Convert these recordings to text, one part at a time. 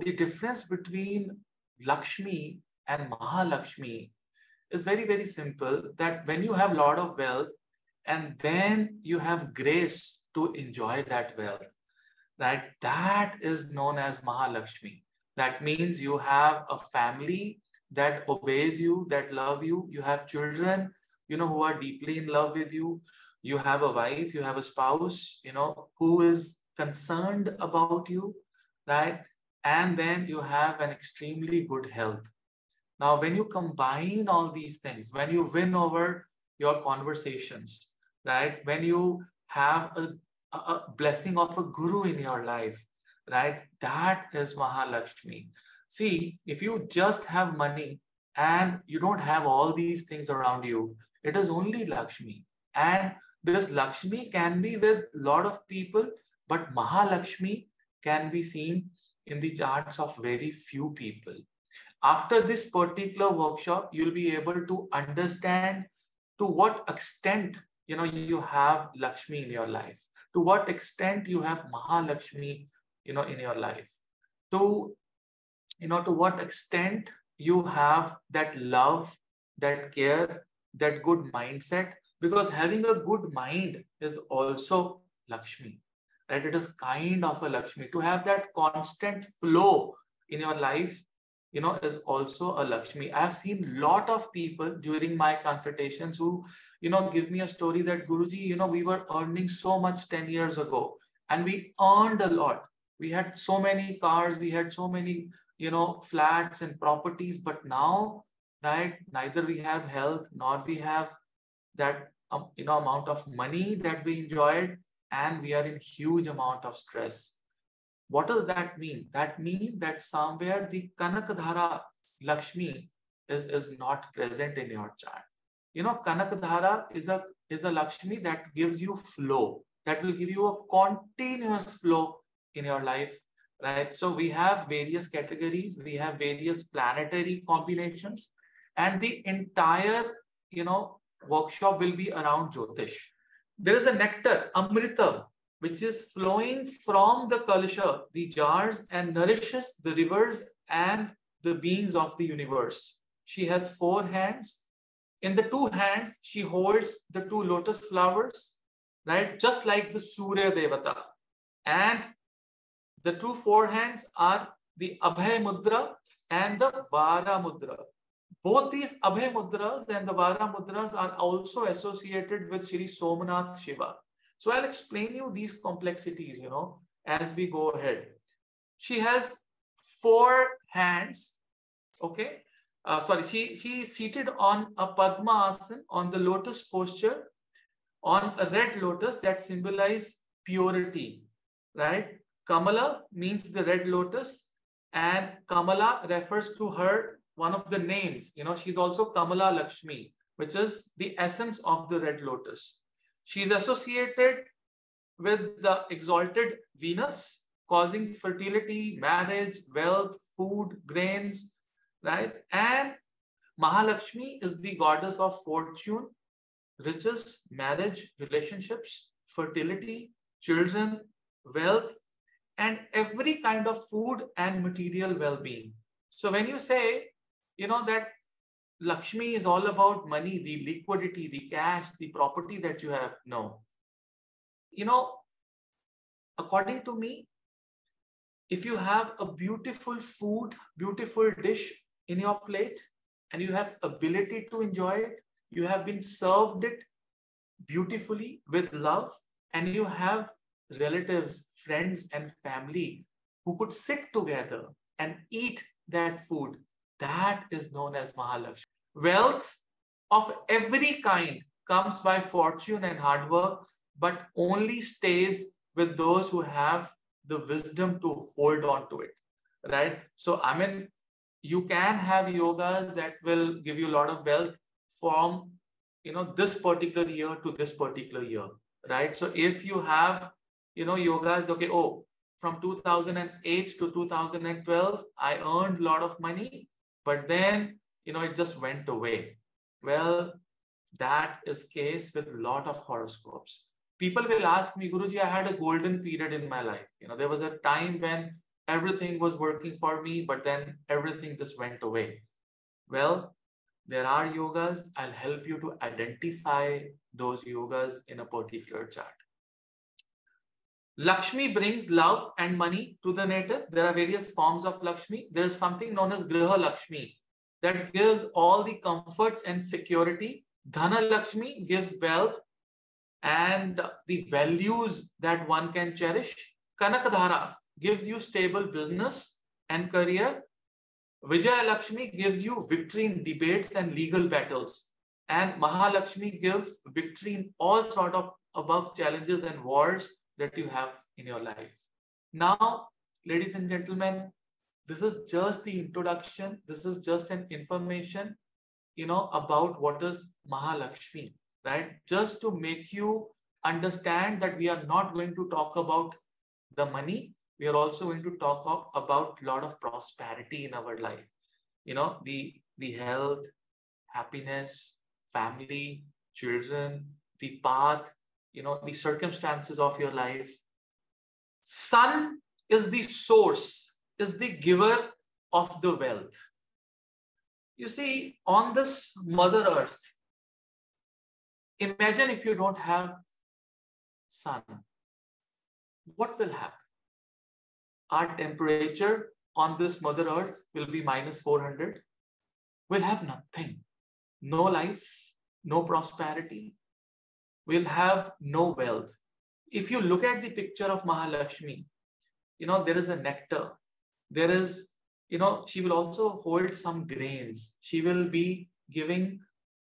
the difference between Lakshmi and Mahalakshmi is very, very simple that when you have a lot of wealth and then you have grace to enjoy that wealth, right? That is known as Mahalakshmi. That means you have a family that obeys you, that love you. You have children, you know, who are deeply in love with you. You have a wife, you have a spouse, you know, who is concerned about you, right? And then you have an extremely good health. Now, when you combine all these things, when you win over your conversations, right? When you have a, a blessing of a guru in your life, right? That is Mahalakshmi. See, if you just have money and you don't have all these things around you, it is only Lakshmi. And this Lakshmi can be with a lot of people, but Mahalakshmi can be seen in the charts of very few people. After this particular workshop, you'll be able to understand to what extent you know you have Lakshmi in your life, to what extent you have Mahalakshmi you know in your life, to you know to what extent you have that love, that care, that good mindset. Because having a good mind is also Lakshmi, right? It is kind of a Lakshmi. To have that constant flow in your life you know, is also a Lakshmi. I've seen a lot of people during my consultations who, you know, give me a story that Guruji, you know, we were earning so much 10 years ago and we earned a lot. We had so many cars, we had so many, you know, flats and properties, but now, right, neither we have health nor we have that, um, you know, amount of money that we enjoyed and we are in huge amount of stress what does that mean? That means that somewhere the Kanakadhara Lakshmi is, is not present in your chart. You know, Kanakadhara is a, is a Lakshmi that gives you flow, that will give you a continuous flow in your life, right? So we have various categories, we have various planetary combinations, and the entire, you know, workshop will be around Jyotish. There is a nectar, Amrita, which is flowing from the Kalasha, the jars, and nourishes the rivers and the beings of the universe. She has four hands. In the two hands, she holds the two lotus flowers, right? Just like the Surya Devata. And the two forehands are the Abhay Mudra and the Vara Mudra. Both these Abhay Mudras and the Vara Mudras are also associated with Shri Somanath Shiva. So I'll explain you these complexities, you know, as we go ahead. She has four hands, okay? Uh, sorry, she, she is seated on a Padma Asana on the lotus posture on a red lotus that symbolize purity, right? Kamala means the red lotus and Kamala refers to her, one of the names, you know, she's also Kamala Lakshmi, which is the essence of the red lotus. She's associated with the exalted Venus, causing fertility, marriage, wealth, food, grains, right? And Mahalakshmi is the goddess of fortune, riches, marriage, relationships, fertility, children, wealth, and every kind of food and material well-being. So when you say, you know, that Lakshmi is all about money, the liquidity, the cash, the property that you have. No. You know, according to me, if you have a beautiful food, beautiful dish in your plate, and you have ability to enjoy it, you have been served it beautifully with love, and you have relatives, friends, and family who could sit together and eat that food that is known as Mahalakshmi. Wealth of every kind comes by fortune and hard work, but only stays with those who have the wisdom to hold on to it. Right? So, I mean, you can have yogas that will give you a lot of wealth from you know this particular year to this particular year right so if you have you know yogas okay oh from 2008 to 2012 i earned a lot of money but then, you know, it just went away. Well, that is case with a lot of horoscopes. People will ask me, Guruji, I had a golden period in my life. You know, there was a time when everything was working for me, but then everything just went away. Well, there are yogas. I'll help you to identify those yogas in a particular chart. Lakshmi brings love and money to the native. There are various forms of Lakshmi. There is something known as Griha Lakshmi that gives all the comforts and security. Dhana Lakshmi gives wealth and the values that one can cherish. Kanakadhara gives you stable business and career. Vijaya Lakshmi gives you victory in debates and legal battles. And Mahalakshmi gives victory in all sort of above challenges and wars that you have in your life. Now, ladies and gentlemen, this is just the introduction. This is just an information, you know, about what is Mahalakshmi, right? Just to make you understand that we are not going to talk about the money. We are also going to talk about a lot of prosperity in our life. You know, the, the health, happiness, family, children, the path, you know, the circumstances of your life. Sun is the source, is the giver of the wealth. You see, on this Mother Earth, imagine if you don't have sun, what will happen? Our temperature on this Mother Earth will be minus 400. We'll have nothing. No life, no prosperity, will have no wealth. If you look at the picture of Mahalakshmi, you know, there is a nectar. There is, you know, she will also hold some grains. She will be giving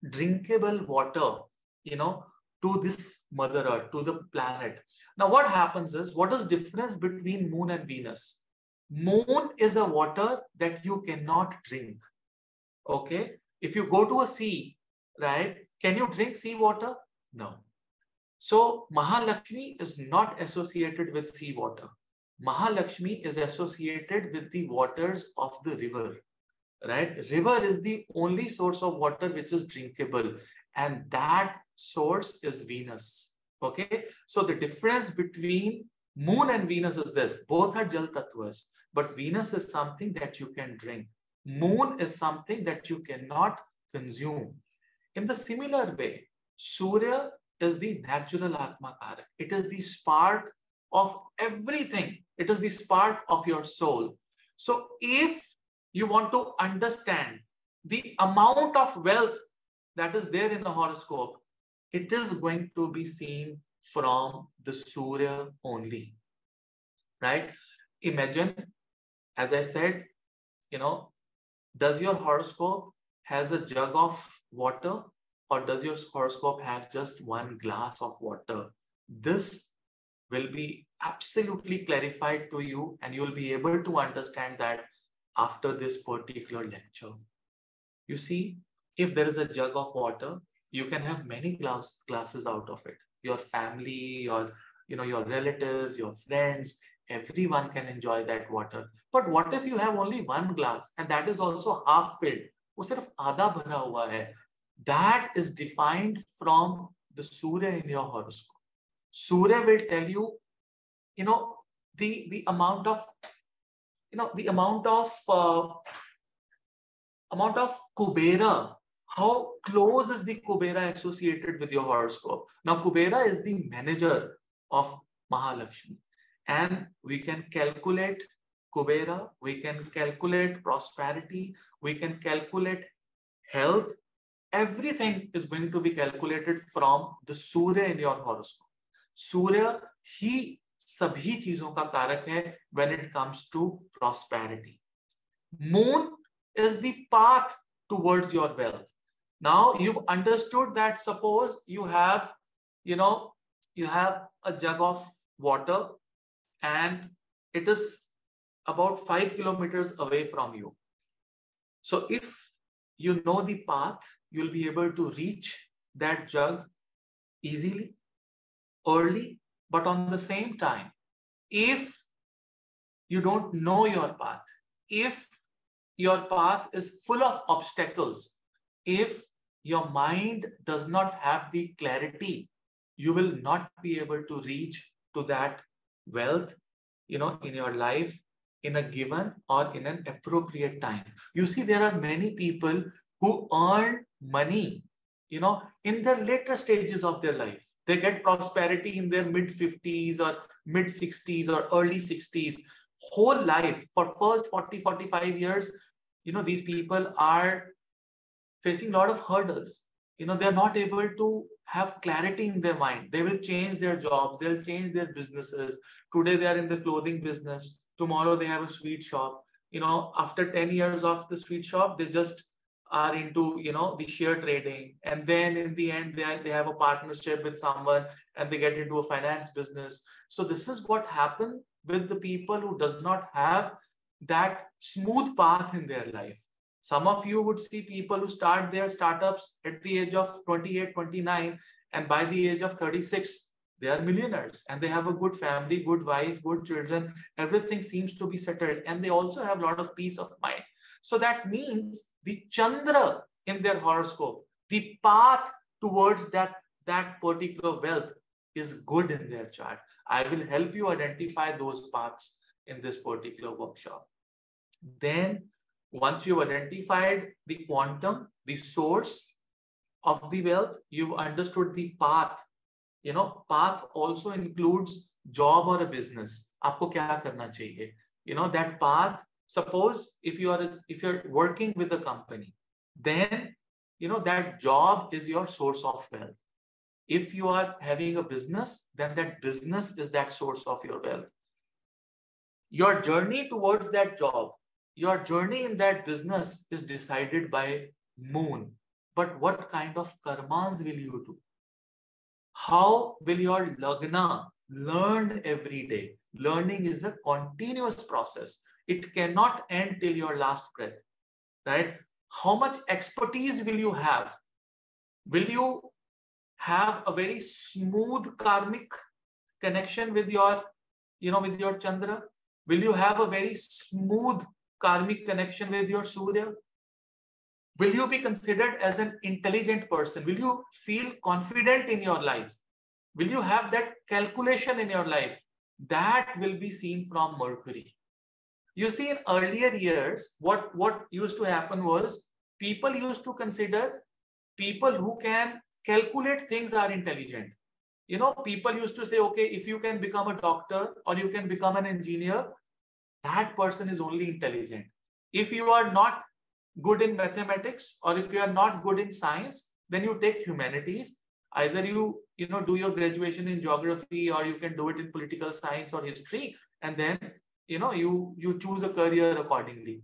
drinkable water, you know, to this mother earth, to the planet. Now, what happens is, what is difference between moon and Venus? Moon is a water that you cannot drink. Okay. If you go to a sea, right, can you drink sea water? No. So Mahalakshmi is not associated with seawater. Mahalakshmi is associated with the waters of the river, right? River is the only source of water which is drinkable. And that source is Venus. Okay. So the difference between moon and Venus is this. Both are Jal Tattvas, but Venus is something that you can drink. Moon is something that you cannot consume. In the similar way, Surya is the natural Atma Karak. It is the spark of everything. It is the spark of your soul. So if you want to understand the amount of wealth that is there in the horoscope, it is going to be seen from the Surya only. Right? Imagine, as I said, you know, does your horoscope has a jug of water or does your horoscope have just one glass of water? This will be absolutely clarified to you and you'll be able to understand that after this particular lecture. You see, if there is a jug of water, you can have many glass, glasses out of it. Your family, your, you know, your relatives, your friends, everyone can enjoy that water. But what if you have only one glass and that is also half filled? वो सिर्फ आधा भरा हुआ है that is defined from the Surya in your horoscope. Surya will tell you, you know, the, the amount of, you know, the amount of, uh, amount of Kubera, how close is the Kubera associated with your horoscope? Now, Kubera is the manager of Mahalakshmi. And we can calculate Kubera, we can calculate prosperity, we can calculate health, everything is going to be calculated from the Surya in your horoscope. Surya he sabhi चीजों का कारक है when it comes to prosperity. Moon is the path towards your wealth. Now you've understood that suppose you have, you know, you have a jug of water and it is about five kilometers away from you. So if you know the path, you'll be able to reach that jug easily, early, but on the same time, if you don't know your path, if your path is full of obstacles, if your mind does not have the clarity, you will not be able to reach to that wealth, you know, in your life in a given or in an appropriate time. You see, there are many people who earn money, you know, in the later stages of their life. They get prosperity in their mid 50s or mid 60s or early 60s. Whole life for first 40, 45 years, you know, these people are facing a lot of hurdles. You know, they're not able to have clarity in their mind. They will change their jobs, they'll change their businesses. Today they are in the clothing business. Tomorrow they have a sweet shop. You know, after 10 years of the sweet shop, they just are into you know the share trading. And then in the end they, they have a partnership with someone and they get into a finance business. So this is what happened with the people who does not have that smooth path in their life. Some of you would see people who start their startups at the age of 28 29 and by the age of 36 they are millionaires and they have a good family good wife good children. Everything seems to be settled and they also have a lot of peace of mind. So that means the Chandra in their horoscope, the path towards that, that particular wealth is good in their chart. I will help you identify those paths in this particular workshop. Then, once you've identified the quantum, the source of the wealth, you've understood the path. You know, path also includes job or a business. आपको क्या करना चाहिए? You know, that path suppose if you are if you're working with a company then you know that job is your source of wealth. If you are having a business then that business is that source of your wealth. Your journey towards that job your journey in that business is decided by moon. But what kind of karmas will you do? How will your lagna learn every day? Learning is a continuous process it cannot end till your last breath, right? How much expertise will you have? Will you have a very smooth karmic connection with your, you know, with your Chandra? Will you have a very smooth karmic connection with your Surya? Will you be considered as an intelligent person? Will you feel confident in your life? Will you have that calculation in your life? That will be seen from Mercury. You see, in earlier years, what, what used to happen was people used to consider people who can calculate things are intelligent. You know, people used to say, okay, if you can become a doctor or you can become an engineer, that person is only intelligent. If you are not good in mathematics or if you are not good in science, then you take humanities. Either you, you know, do your graduation in geography or you can do it in political science or history, and then you know you you choose a career accordingly.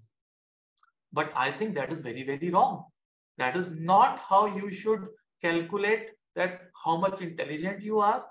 But i think that is very very wrong. That is not how you should calculate that how much intelligent you are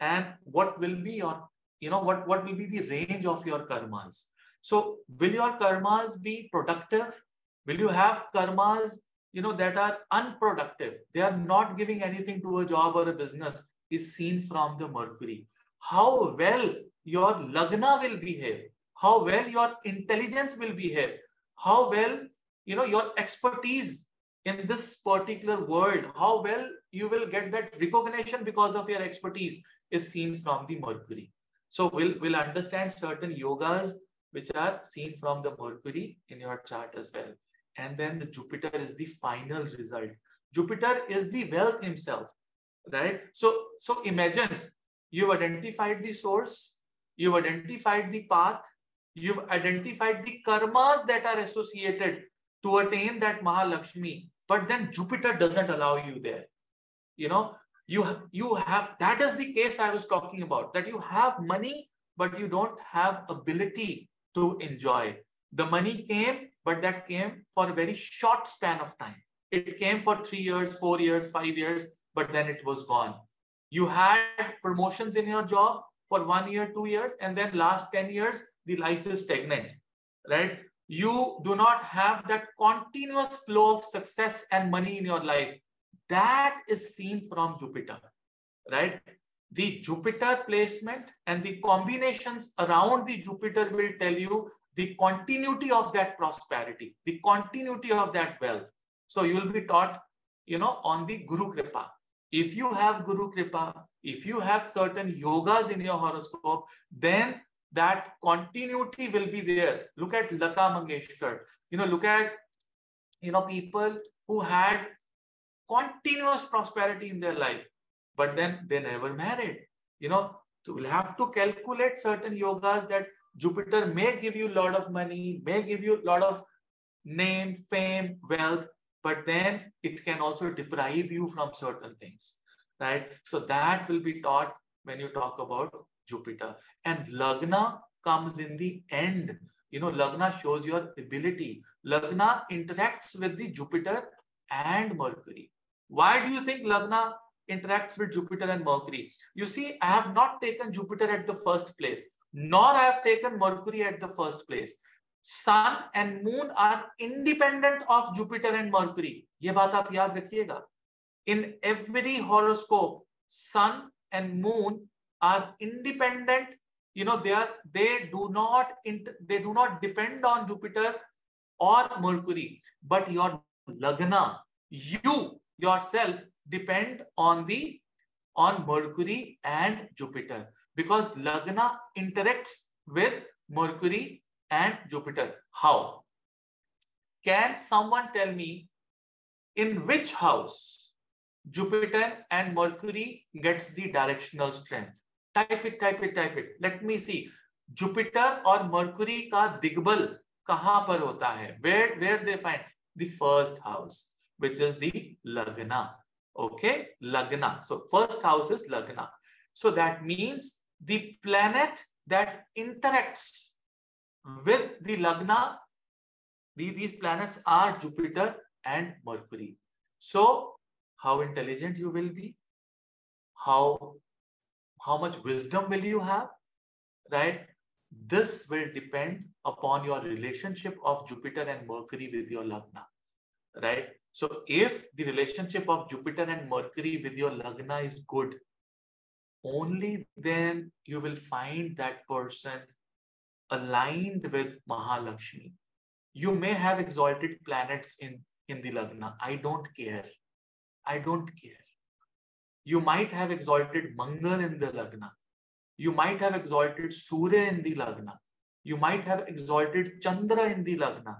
and what will be your you know what what will be the range of your karmas. So will your karmas be productive? Will you have karmas you know that are unproductive? They are not giving anything to a job or a business is seen from the mercury. How well your lagna will behave how well your intelligence will behave, how well you know your expertise in this particular world, how well you will get that recognition because of your expertise is seen from the Mercury. So we'll, we'll understand certain yogas which are seen from the Mercury in your chart as well. And then the Jupiter is the final result. Jupiter is the wealth himself, right? So, so imagine you've identified the source, you've identified the path, You've identified the karmas that are associated to attain that Mahalakshmi, but then Jupiter doesn't allow you there. You know, you, you have, that is the case I was talking about, that you have money, but you don't have ability to enjoy. The money came, but that came for a very short span of time. It came for three years, four years, five years, but then it was gone. You had promotions in your job for one year, two years, and then last 10 years, the life is stagnant, right? You do not have that continuous flow of success and money in your life. That is seen from Jupiter, right? The Jupiter placement and the combinations around the Jupiter will tell you the continuity of that prosperity, the continuity of that wealth. So you will be taught, you know, on the Guru Kripa. If you have Guru Kripa, if you have certain yogas in your horoscope, then that continuity will be there. Look at Lata Mangeshkar. You know, look at, you know, people who had continuous prosperity in their life, but then they never married. You know, so we'll have to calculate certain yogas that Jupiter may give you a lot of money, may give you a lot of name, fame, wealth, but then it can also deprive you from certain things, right? So that will be taught when you talk about Jupiter. And Lagna comes in the end. You know, Lagna shows your ability. Lagna interacts with the Jupiter and Mercury. Why do you think Lagna interacts with Jupiter and Mercury? You see, I have not taken Jupiter at the first place, nor I have taken Mercury at the first place. Sun and Moon are independent of Jupiter and Mercury. ये बात आप याद रखिएगा. in every horoscope, Sun and Moon are independent. You know, they are they do not they do not depend on Jupiter or Mercury, but your lagna, you yourself depend on the on Mercury and Jupiter because lagna interacts with Mercury and Jupiter. How? Can someone tell me in which house Jupiter and Mercury gets the directional strength? Type it, type it, type it. Let me see. Jupiter or Mercury का दिग्बल कहाँ पर होता है? Where where they find the first house, which is the Lagna. Okay, Lagna. So first house is Lagna. So that means the planet that interacts with the Lagna, the, these planets are Jupiter and Mercury. So how intelligent you will be, how, how much wisdom will you have, right? This will depend upon your relationship of Jupiter and Mercury with your Lagna, right? So if the relationship of Jupiter and Mercury with your Lagna is good, only then you will find that person aligned with Mahalakshmi. You may have exalted planets in, in the Lagna. I don't care. I don't care. You might have exalted Mangal in the Lagna. You might have exalted Surya in the Lagna. You might have exalted Chandra in the Lagna.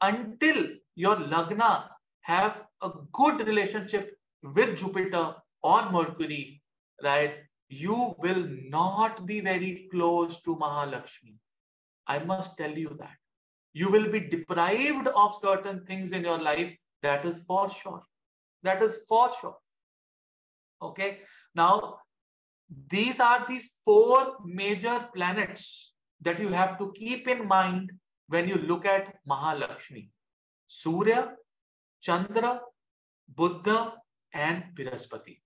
Until your Lagna have a good relationship with Jupiter or Mercury, right? You will not be very close to Mahalakshmi. I must tell you that. You will be deprived of certain things in your life. That is for sure. That is for sure. Okay. Now, these are the four major planets that you have to keep in mind when you look at Mahalakshmi. Surya, Chandra, Buddha, and Viraspati.